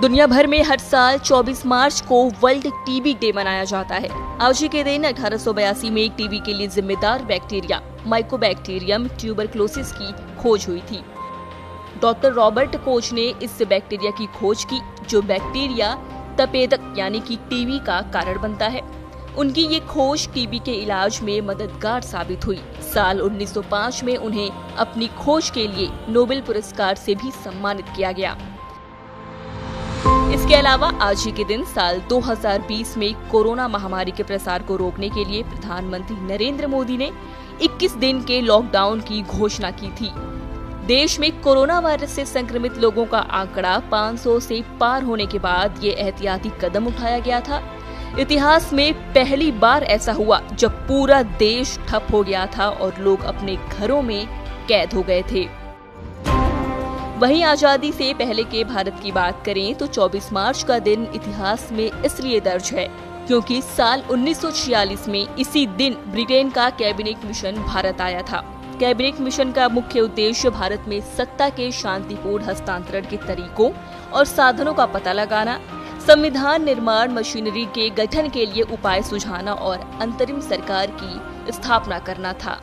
दुनिया भर में हर साल 24 मार्च को वर्ल्ड टीबी डे मनाया जाता है। आज ही के दिन अठारह सौ बयासी में टीबी के लिए जिम्मेदार बैक्टीरिया माइकोबैक्टीरियम ट्यूबरक्लोसिस की खोज हुई थी। डॉक्टर रॉबर्ट कोच ने इस बैक्टीरिया की खोज की, जो बैक्टीरिया तपेदक, यानी कि टीबी का कारण बनता है। उनकी ये खोज टीबी के इलाज में मददगार साबित हुई। साल 1905 में उन्हें अपनी खोज के लिए नोबेल पुरस्कार से भी सम्मानित किया गया। इसके अलावा आज ही के दिन साल 2020 में कोरोना महामारी के प्रसार को रोकने के लिए प्रधानमंत्री नरेंद्र मोदी ने 21 दिन के लॉकडाउन की घोषणा की थी। देश में कोरोना वायरस से संक्रमित लोगों का आंकड़ा 500 से पार होने के बाद ये एहतियाती कदम उठाया गया था। इतिहास में पहली बार ऐसा हुआ जब पूरा देश ठप हो गया था और लोग अपने घरों में कैद हो गए थे। वहीं आज़ादी से पहले के भारत की बात करें तो 24 मार्च का दिन इतिहास में इसलिए दर्ज है क्योंकि साल 1946 में इसी दिन ब्रिटेन का कैबिनेट मिशन भारत आया था। कैबिनेट मिशन का मुख्य उद्देश्य भारत में सत्ता के शांतिपूर्ण हस्तांतरण के तरीकों और साधनों का पता लगाना, संविधान निर्माण मशीनरी के गठन के लिए उपाय सुझाना और अंतरिम सरकार की स्थापना करना था।